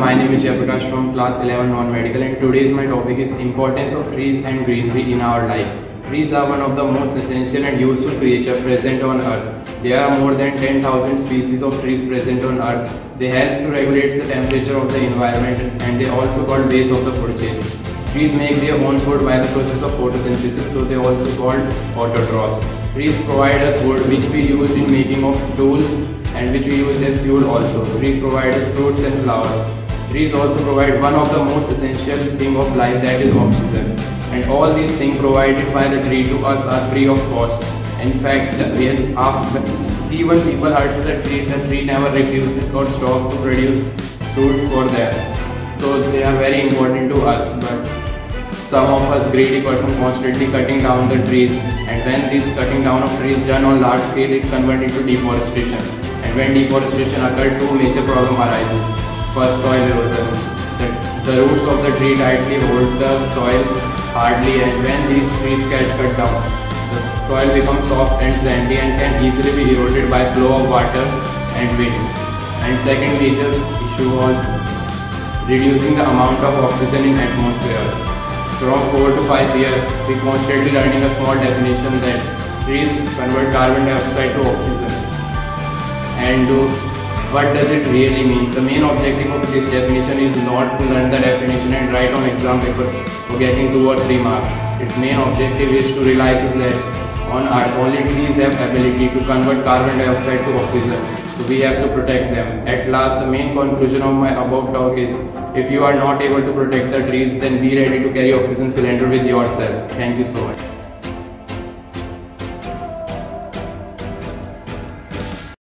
my name is Jaiprakash from class 11 non-medical and today's my topic is importance of trees and greenery in our life. Trees are one of the most essential and useful creatures present on earth. There are more than 10,000 species of trees present on earth. They help to regulate the temperature of the environment and they also called base of the food chain. Trees make their own food by the process of photosynthesis so they also called autotrophs. Trees provide us wood which we use in making of tools and which we use as fuel also. Trees provide us fruits and flowers. Trees also provide one of the most essential thing of life that is oxygen. And all these things provided by the tree to us are free of cost. In fact, when even people hurts the tree, the tree never refuses or stops to produce fruits for them. So they are very important to us. But some of us greedy person constantly cutting down the trees and when this cutting down of trees done on large scale it convert into deforestation and when deforestation occurs, two major problems arise. First, soil erosion. The, the roots of the tree tightly hold the soil hardly and when these trees get cut down, the soil becomes soft and sandy and can easily be eroded by flow of water and wind. And second major issue was reducing the amount of oxygen in atmosphere. From 4 to 5 years, we constantly learning a small definition that trees convert carbon dioxide to oxygen and what does it really mean? The main objective of this definition is not to learn the definition and write on exam paper for getting 2 or 3 marks. Its main objective is to realize that on Earth only trees have ability to convert carbon dioxide to oxygen. So we have to protect them. At last the main conclusion of my above talk is if you are not able to protect the trees then be ready to carry oxygen cylinder with yourself. Thank you so much.